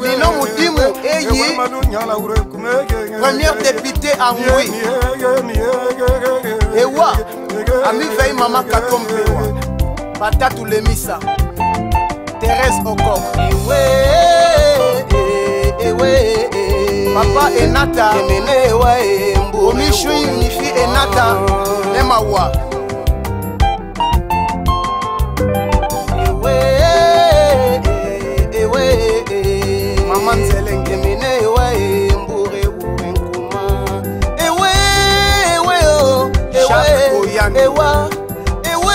Lino Moudimu la première députée à Moui. Ewa, Ami Veille Mama Katom Patatou Lemisa, Thérèse Okok. Papa Enata, Omishui Unifi Enata. dànù. èwa èwe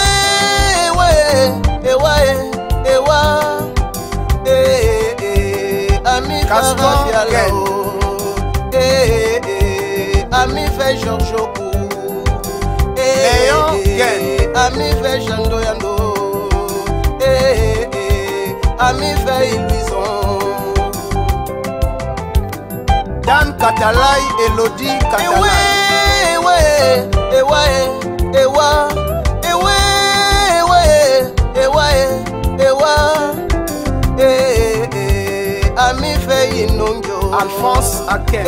èwe èwa èwa àmì fara yàrá o àmì fẹ́ ṣọ̀ṣọ̀kù àmì fẹ́ ṣàǹdóyàndó àmì fẹ́ ìlú ìsàn. Dan Katalai Elodie Katalai. Ewe, ewe, ewe, ewe ewa ewe ewa ewa ewa amífẹ́ eh, eh, eh, ìnonjo Alphonse Akin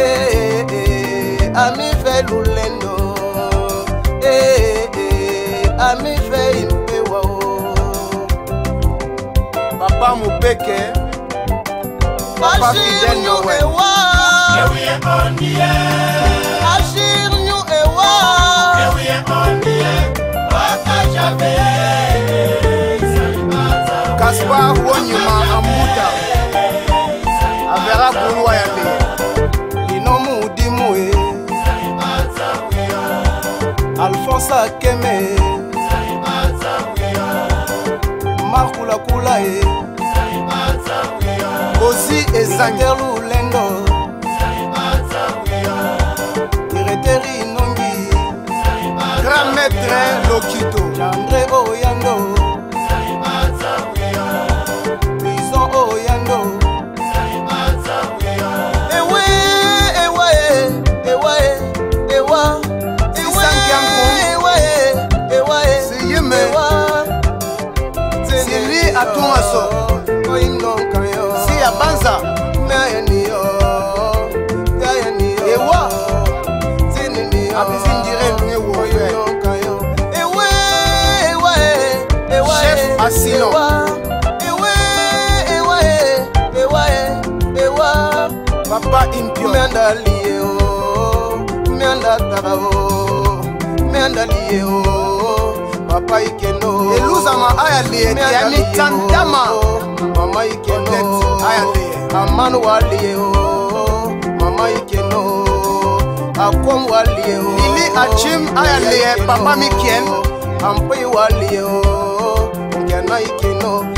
amífẹ́ lulẹ̀nà amífẹ́ ìnpéwà o. bàbá mo bẹ́kẹ́ bàbá fi dẹ́nu wẹ̀. bàṣírù ewa. ewì ẹ̀kọ́ nìyẹn. kasiba huo nyuma amuta avera kulwa yambe lino mudimu e alfonse akeme markulakula e ozi ezangelu loquito. Ya me voy a papa impio meandalie o oh, oh, meandataka o oh, meandalie o papa ikeno eluzama ayalie yanitandama mama ikeno ayalie amanu walie o mama ikeno akom walie o ili achim ayalie papa mikien ampoi walie o ngena ikeno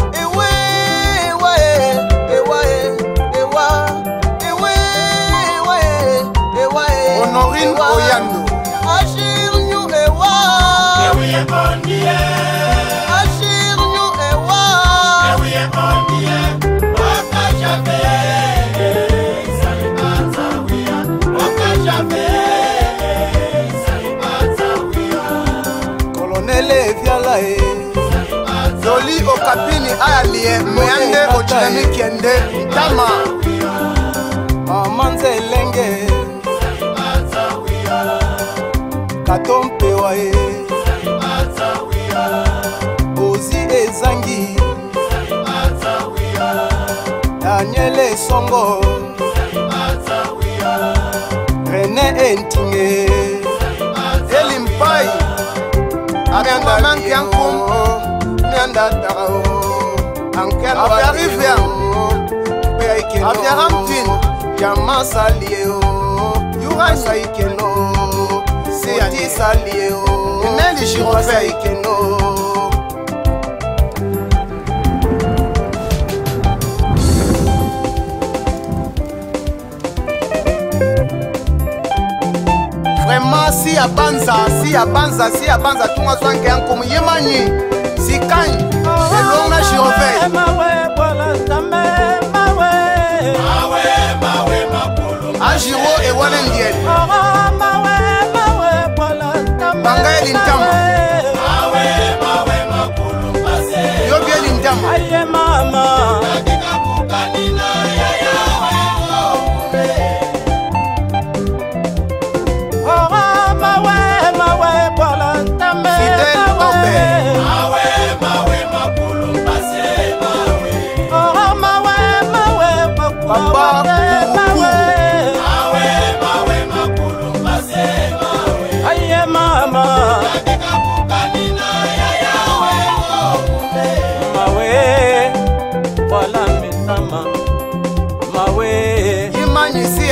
Catherine Oyando. Achille New Ewa. Ewie eh Bondie. Achille New Ewa. Ewie eh Bondie. Waka Jabe. Salimata Wia. Waka Jabe. Salimata Wia. Colonel Eviala E. Zoli Okapini Ayalie. Moyande Ochinami Kende. Tama. daniele songo rene entinge elimpai amianda nanke ankumo mianda tao ankeaarivea aviaramtin ya masalieo yuraisaikeno sitisalieo imeli jiroaikeno apanza si apanza si apanza tunga zwange yankomo yemanyi sikanyi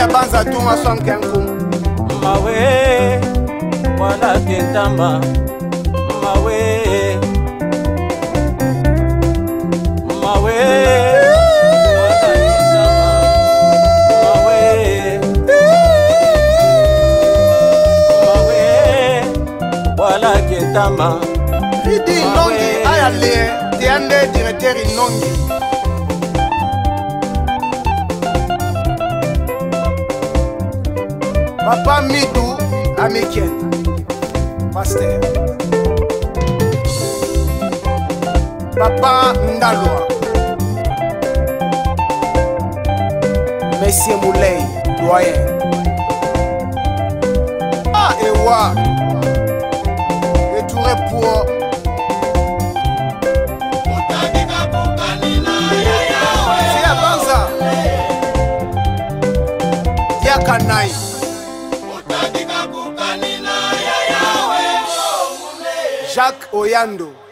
ebanza tuma sanke nkumu mawe mwana kentama mawe mawe Ridi Nongi, aya le, tiende directeur Nongi. papa midou américaine paster papa ndalwa messie moulei doyen ah ewa etouré pour kanai oyando